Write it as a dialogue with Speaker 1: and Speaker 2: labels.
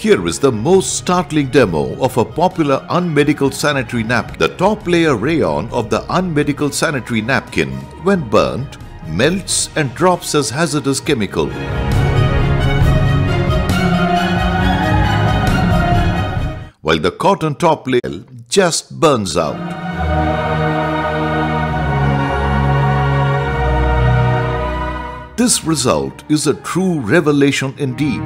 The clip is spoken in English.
Speaker 1: Here is the most startling demo of a popular unmedical sanitary napkin. The top layer rayon of the unmedical sanitary napkin, when burnt, melts and drops as hazardous chemical. While the cotton top layer just burns out. This result is a true revelation indeed.